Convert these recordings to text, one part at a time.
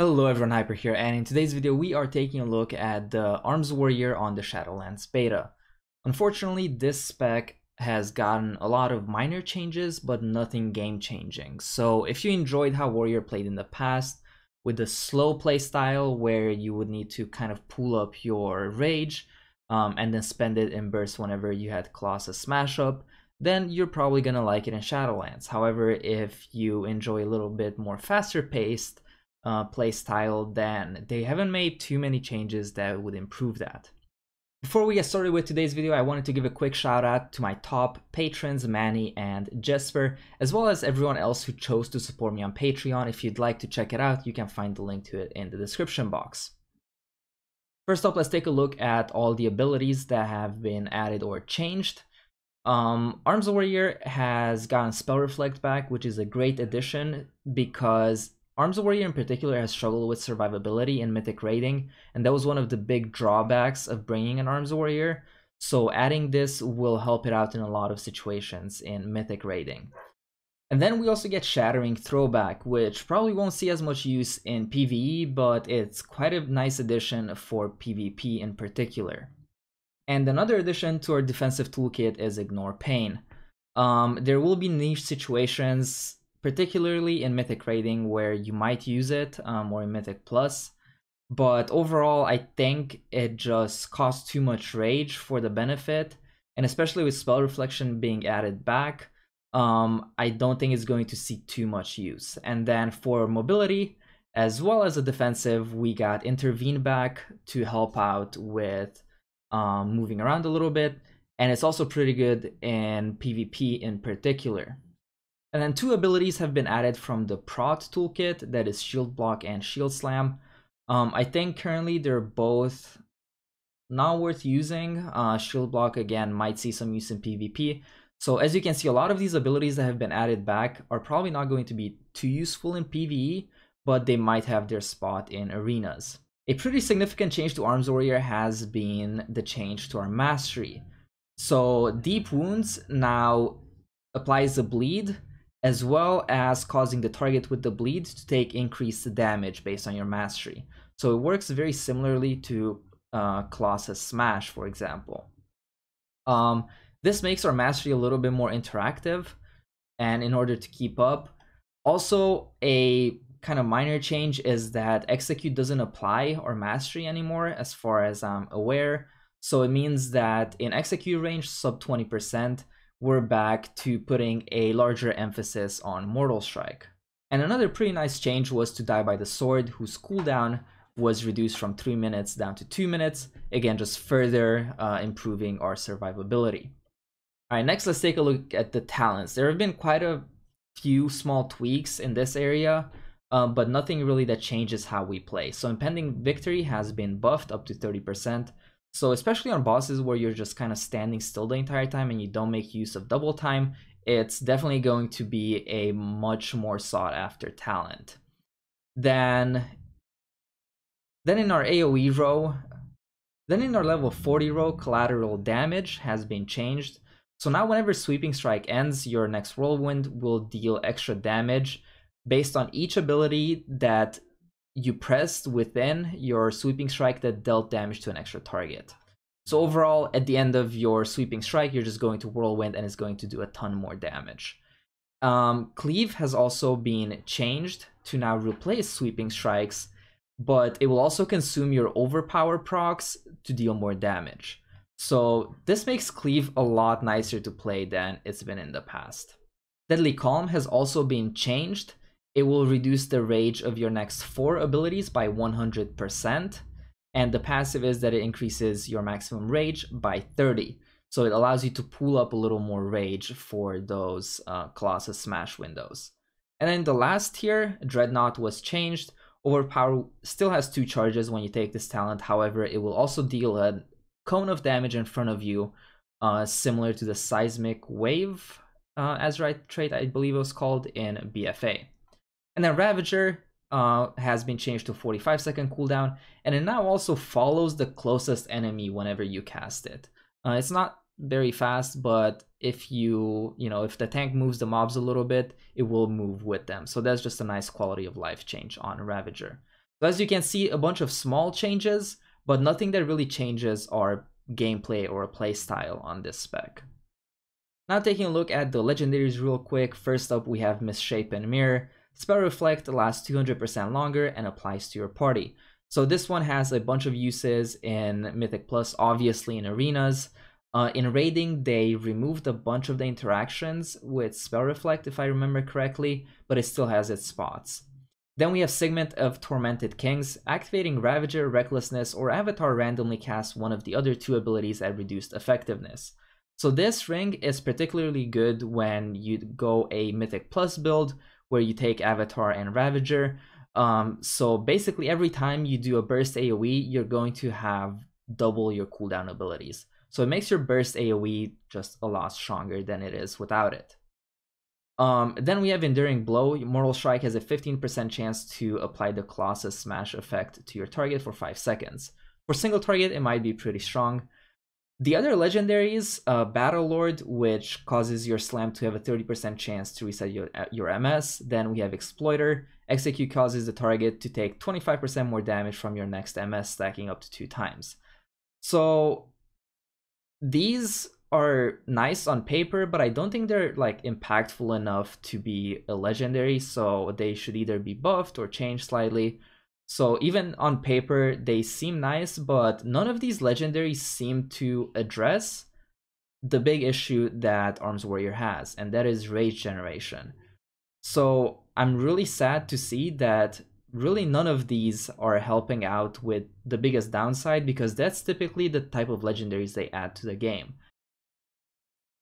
Hello everyone, Hyper here, and in today's video we are taking a look at the Arms Warrior on the Shadowlands beta. Unfortunately, this spec has gotten a lot of minor changes, but nothing game-changing. So if you enjoyed how Warrior played in the past, with the slow play style where you would need to kind of pull up your rage um, and then spend it in bursts whenever you had Colossus smash up, then you're probably gonna like it in Shadowlands. However, if you enjoy a little bit more faster paced, uh, playstyle, then they haven't made too many changes that would improve that. Before we get started with today's video, I wanted to give a quick shout out to my top patrons, Manny and Jesper, as well as everyone else who chose to support me on Patreon. If you'd like to check it out, you can find the link to it in the description box. First up, let's take a look at all the abilities that have been added or changed. Um, Arms Warrior has gotten Spell Reflect back, which is a great addition because Arms Warrior in particular has struggled with survivability in Mythic raiding, and that was one of the big drawbacks of bringing an Arms Warrior. So adding this will help it out in a lot of situations in Mythic raiding. And then we also get Shattering Throw back, which probably won't see as much use in PvE, but it's quite a nice addition for PvP in particular. And another addition to our defensive toolkit is Ignore Pain. Um, there will be niche situations particularly in Mythic Raiding where you might use it, um, or in Mythic Plus. But overall, I think it just costs too much rage for the benefit, and especially with Spell Reflection being added back, um, I don't think it's going to see too much use. And then for mobility, as well as a defensive, we got Intervene back to help out with um, moving around a little bit, and it's also pretty good in PvP in particular. And then two abilities have been added from the Prot toolkit, that is Shield Block and Shield Slam. Um, I think currently they're both not worth using. Uh, Shield Block, again, might see some use in PvP. So as you can see, a lot of these abilities that have been added back are probably not going to be too useful in PvE, but they might have their spot in arenas. A pretty significant change to Arms Warrior has been the change to our Mastery. So Deep Wounds now applies a bleed as well as causing the target with the bleed to take increased damage based on your mastery. So it works very similarly to uh, Colossus Smash, for example. Um, this makes our mastery a little bit more interactive, and in order to keep up, also a kind of minor change is that execute doesn't apply or mastery anymore, as far as I'm aware. So it means that in execute range sub 20%, we're back to putting a larger emphasis on Mortal Strike. And another pretty nice change was to Die by the Sword, whose cooldown was reduced from 3 minutes down to 2 minutes, again just further uh, improving our survivability. Alright, next let's take a look at the talents. There have been quite a few small tweaks in this area, uh, but nothing really that changes how we play. So Impending Victory has been buffed up to 30%, so especially on bosses where you're just kind of standing still the entire time and you don't make use of double time, it's definitely going to be a much more sought after talent. Then, then in our AoE row, then in our level 40 row, collateral damage has been changed. So now whenever Sweeping Strike ends, your next Whirlwind will deal extra damage based on each ability that you pressed within your sweeping strike that dealt damage to an extra target. So overall, at the end of your sweeping strike, you're just going to whirlwind and it's going to do a ton more damage. Um, Cleave has also been changed to now replace sweeping strikes, but it will also consume your overpower procs to deal more damage. So this makes Cleave a lot nicer to play than it's been in the past. Deadly Calm has also been changed it will reduce the rage of your next four abilities by 100%. And the passive is that it increases your maximum rage by 30. So it allows you to pull up a little more rage for those uh, Colossus Smash windows. And then the last tier, Dreadnought was changed. Overpower still has two charges when you take this talent. However, it will also deal a cone of damage in front of you, uh, similar to the Seismic Wave uh, Azerite trait, I believe it was called in BFA. And then Ravager uh, has been changed to 45 second cooldown, and it now also follows the closest enemy whenever you cast it. Uh, it's not very fast, but if you, you know, if the tank moves the mobs a little bit, it will move with them. So that's just a nice quality of life change on Ravager. So as you can see, a bunch of small changes, but nothing that really changes our gameplay or playstyle on this spec. Now taking a look at the legendaries real quick, first up we have Misshapen Mirror. Spell Reflect lasts 200% longer and applies to your party. So this one has a bunch of uses in Mythic Plus, obviously in arenas. Uh, in raiding, they removed a bunch of the interactions with Spell Reflect, if I remember correctly, but it still has its spots. Then we have Signet of Tormented Kings. Activating Ravager, Recklessness, or Avatar randomly casts one of the other two abilities at reduced effectiveness. So this ring is particularly good when you go a Mythic Plus build where you take Avatar and Ravager. Um, so basically every time you do a burst AoE, you're going to have double your cooldown abilities. So it makes your burst AoE just a lot stronger than it is without it. Um, then we have Enduring Blow. Mortal Strike has a 15% chance to apply the Colossus Smash effect to your target for 5 seconds. For single target, it might be pretty strong. The other legendaries, uh, Battle Lord, which causes your slam to have a 30% chance to reset your, uh, your MS. Then we have Exploiter. Execute causes the target to take 25% more damage from your next MS, stacking up to two times. So these are nice on paper, but I don't think they're like impactful enough to be a legendary. So they should either be buffed or changed slightly. So even on paper, they seem nice, but none of these legendaries seem to address the big issue that Arms Warrior has, and that is rage generation. So I'm really sad to see that really none of these are helping out with the biggest downside because that's typically the type of legendaries they add to the game.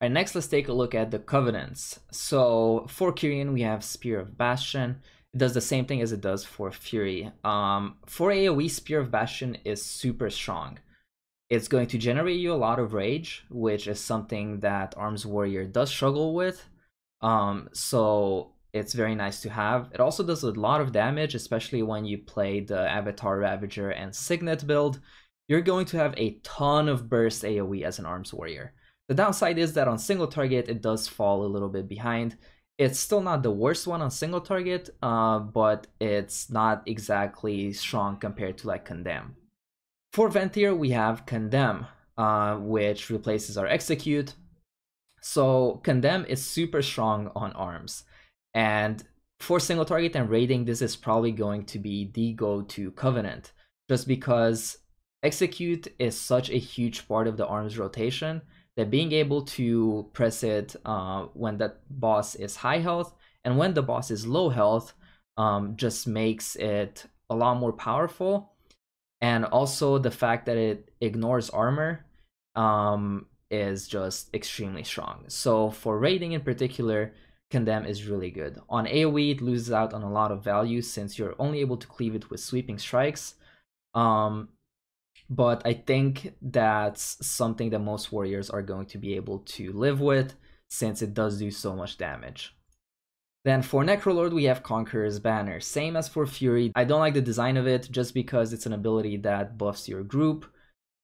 Alright, next let's take a look at the Covenants. So for Kyrian we have Spear of Bastion, does the same thing as it does for Fury. Um, for AoE, Spear of Bastion is super strong. It's going to generate you a lot of rage, which is something that Arms Warrior does struggle with. Um, so it's very nice to have. It also does a lot of damage, especially when you play the Avatar Ravager and Signet build. You're going to have a ton of burst AoE as an Arms Warrior. The downside is that on single target, it does fall a little bit behind. It's still not the worst one on single target, uh, but it's not exactly strong compared to like Condemn. For Venthyr, we have Condemn, uh, which replaces our Execute. So Condemn is super strong on arms. And for single target and raiding, this is probably going to be the go-to Covenant, just because Execute is such a huge part of the arms rotation that being able to press it uh, when that boss is high health and when the boss is low health um, just makes it a lot more powerful. And also the fact that it ignores armor um, is just extremely strong. So for raiding in particular, Condemn is really good. On AoE, it loses out on a lot of value since you're only able to cleave it with sweeping strikes. Um, but I think that's something that most warriors are going to be able to live with since it does do so much damage. Then for Necrolord, we have Conqueror's Banner. Same as for Fury. I don't like the design of it just because it's an ability that buffs your group.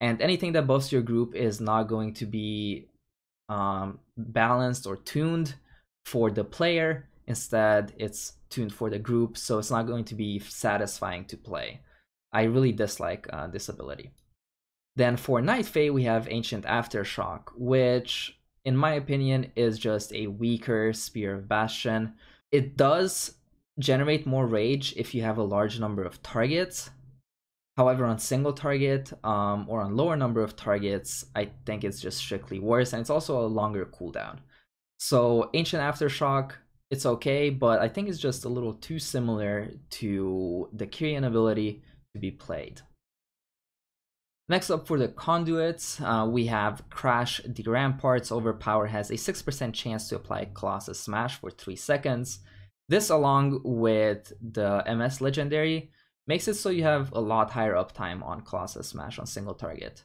And anything that buffs your group is not going to be um, balanced or tuned for the player. Instead, it's tuned for the group, so it's not going to be satisfying to play. I really dislike uh, this ability. Then for Night Fae, we have Ancient Aftershock, which, in my opinion, is just a weaker Spear of Bastion. It does generate more rage if you have a large number of targets. However, on single target um, or on lower number of targets, I think it's just strictly worse, and it's also a longer cooldown. So Ancient Aftershock, it's okay, but I think it's just a little too similar to the Kyrian ability, to be played. Next up for the conduits, uh, we have Crash the Ramparts. Overpower has a 6% chance to apply Colossus Smash for 3 seconds. This along with the MS Legendary makes it so you have a lot higher uptime on Colossus Smash on single target.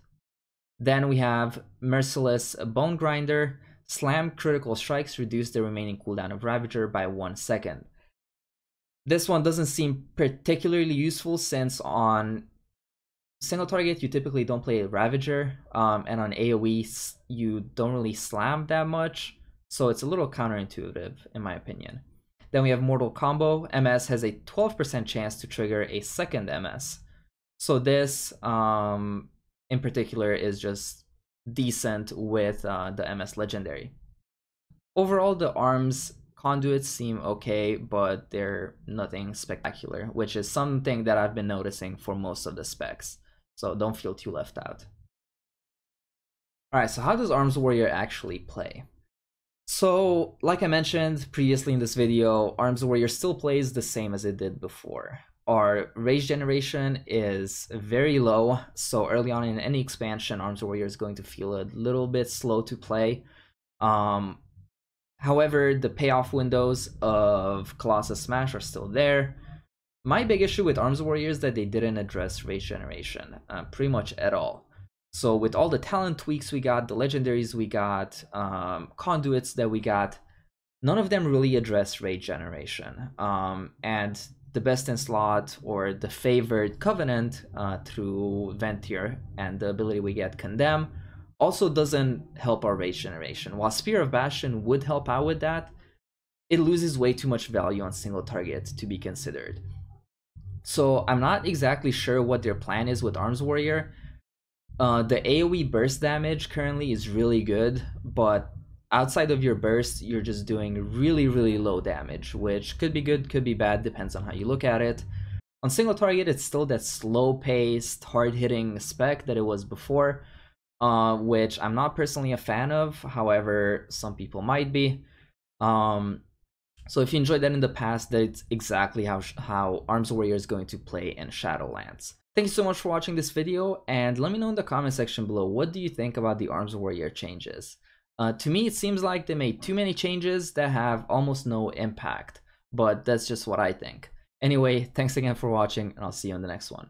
Then we have Merciless Bone Grinder. Slam critical strikes reduce the remaining cooldown of Ravager by 1 second. This one doesn't seem particularly useful since on single target you typically don't play Ravager, um, and on AoE you don't really slam that much, so it's a little counterintuitive in my opinion. Then we have Mortal Combo. MS has a 12% chance to trigger a second MS. So this, um, in particular, is just decent with uh, the MS Legendary. Overall, the arms conduits seem okay, but they're nothing spectacular, which is something that I've been noticing for most of the specs. So don't feel too left out. Alright, so how does Arms Warrior actually play? So, like I mentioned previously in this video, Arms Warrior still plays the same as it did before. Our rage generation is very low, so early on in any expansion, Arms Warrior is going to feel a little bit slow to play. Um, however, the payoff windows of Colossus Smash are still there. My big issue with Arms Warrior is that they didn't address rage generation uh, pretty much at all. So with all the talent tweaks we got, the legendaries we got, um, conduits that we got, none of them really address rage generation. Um, and the best in slot or the favored covenant uh, through Venthyr and the ability we get condemn also doesn't help our rage generation. While Spear of Bastion would help out with that, it loses way too much value on single target to be considered. So I'm not exactly sure what their plan is with Arms Warrior. Uh, the AoE burst damage currently is really good, but outside of your burst, you're just doing really, really low damage, which could be good, could be bad, depends on how you look at it. On single target, it's still that slow-paced, hard-hitting spec that it was before, uh, which I'm not personally a fan of. However, some people might be. Um, so if you enjoyed that in the past, that's exactly how how Arms Warrior is going to play in Shadowlands. Thank you so much for watching this video, and let me know in the comment section below what do you think about the Arms Warrior changes. Uh, to me, it seems like they made too many changes that have almost no impact, but that's just what I think. Anyway, thanks again for watching, and I'll see you in the next one.